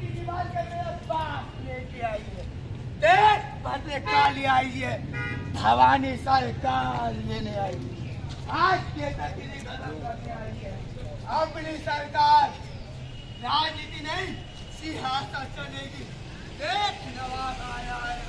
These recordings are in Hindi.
की दीवार के है काली आई है भवानी सरकार लेने आई आज के तक खत्म करने आई है अपनी सरकार राजनीति नहीं सिंहासन चलेगी देख नवाज़ आया है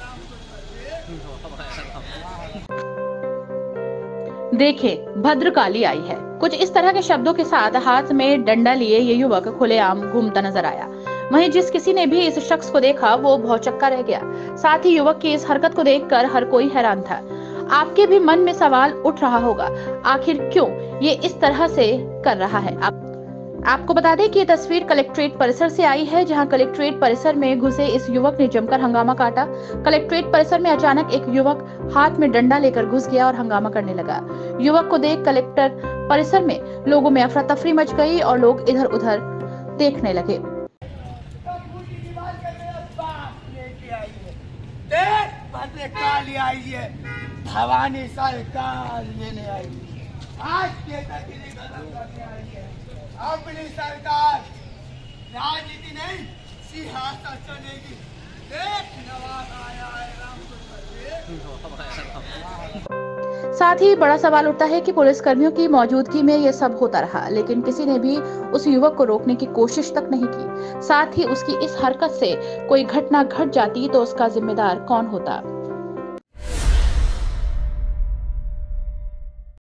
देखें भद्रकाली आई है। कुछ इस तरह के शब्दों के साथ हाथ में डंडा लिए ये युवक खुलेआम घूमता नज़र आया। वहीं जिस किसी ने भी इस शख्स को देखा, वो भौचक्का रह गया। साथ ही युवक की इस हरकत को देखकर हर कोई हैरान था। आपके भी मन में सवाल उठ रहा होगा, आखिर क्यों ये इस तरह से कर रहा है? आप, आपको बता दें कि ये तस्वीर कलेक्ट्रेट परिसर से आई है, जहाँ कलेक्ट्रेट परिसर में घुसे इस युवक ने जमकर हंगामा काटा। कलेक्ट्रेट परिसर में अचानक एक युवक हाथ में डंडा लेकर घुस गया और हंगामा करने लगा। युवक को देख कलेक्टर परिसर में लोगों में अफरा तफरी मच गई और लोग इधर उधर देखने लगे तंबू की दीवार के मेरा बाप लेके आई है भद्र काली आई है। भवानी सरकार लेने आई है। आज के तक इन्हें खत्म करने आई है। अपनी सरकार, राजनीति नहीं, सिंहासन चलेगी। देख नवाज़ आया है राम साथ ही बड़ा सवाल उठता है कि पुलिस कर्मियों की मौजूदगी में ये सब होता रहा, लेकिन किसी ने भी उस युवक को रोकने की कोशिश तक नहीं की। साथ ही उसकी इस हरकत से कोई घटना घट जाती तो उसका जिम्मेदार कौन होता?